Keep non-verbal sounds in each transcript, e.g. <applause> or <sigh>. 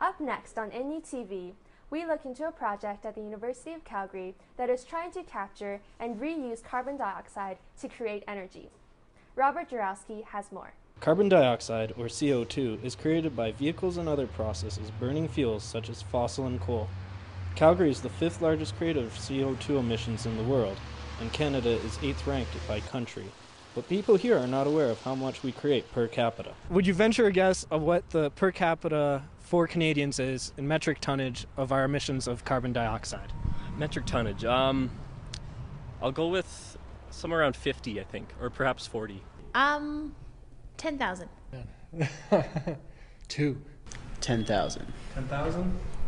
Up next on NUTV, we look into a project at the University of Calgary that is trying to capture and reuse carbon dioxide to create energy. Robert Janowski has more. Carbon dioxide, or CO2, is created by vehicles and other processes burning fuels such as fossil and coal. Calgary is the fifth largest creator of CO2 emissions in the world, and Canada is eighth ranked by country. But people here are not aware of how much we create per capita. Would you venture a guess of what the per capita for Canadians is in metric tonnage of our emissions of carbon dioxide? Metric tonnage. Um, I'll go with somewhere around 50, I think, or perhaps 40. Um, 10,000. <laughs> Two. 10,000. 10,000?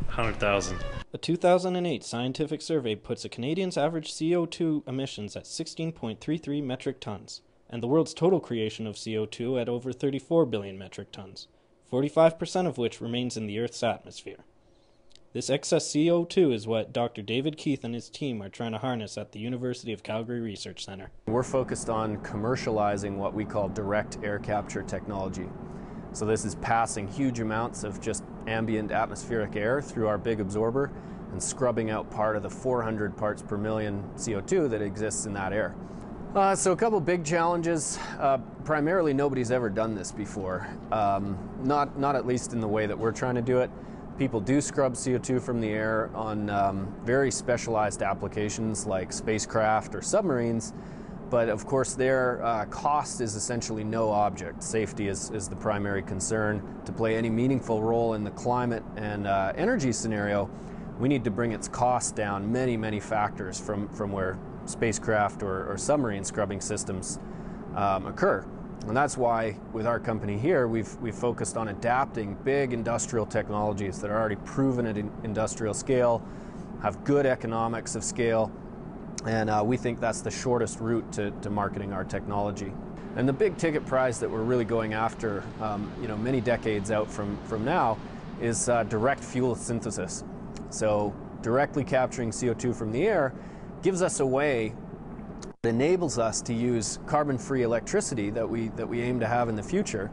100,000. A 2008 scientific survey puts a Canadian's average CO2 emissions at 16.33 metric tons, and the world's total creation of CO2 at over 34 billion metric tons, 45% of which remains in the Earth's atmosphere. This excess CO2 is what Dr. David Keith and his team are trying to harness at the University of Calgary Research Center. We're focused on commercializing what we call direct air capture technology. So this is passing huge amounts of just ambient atmospheric air through our big absorber and scrubbing out part of the 400 parts per million CO2 that exists in that air. Uh, so a couple big challenges. Uh, primarily, nobody's ever done this before. Um, not, not at least in the way that we're trying to do it. People do scrub CO2 from the air on um, very specialized applications like spacecraft or submarines, but of course their uh, cost is essentially no object. Safety is, is the primary concern. To play any meaningful role in the climate and uh, energy scenario, we need to bring its cost down many, many factors from, from where spacecraft or, or submarine scrubbing systems um, occur. And that's why, with our company here, we've, we've focused on adapting big industrial technologies that are already proven at industrial scale, have good economics of scale, and uh, we think that's the shortest route to, to marketing our technology. And the big ticket prize that we're really going after, um, you know, many decades out from, from now, is uh, direct fuel synthesis. So directly capturing CO2 from the air gives us a way that enables us to use carbon-free electricity that we, that we aim to have in the future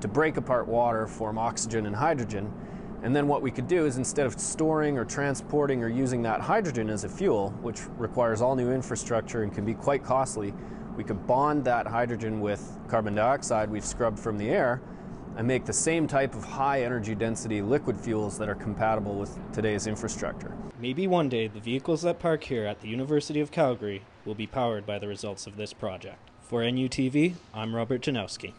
to break apart water, form oxygen and hydrogen, and then what we could do is instead of storing or transporting or using that hydrogen as a fuel, which requires all new infrastructure and can be quite costly, we could bond that hydrogen with carbon dioxide we've scrubbed from the air and make the same type of high energy density liquid fuels that are compatible with today's infrastructure. Maybe one day the vehicles that park here at the University of Calgary will be powered by the results of this project. For NUTV, I'm Robert Janowski.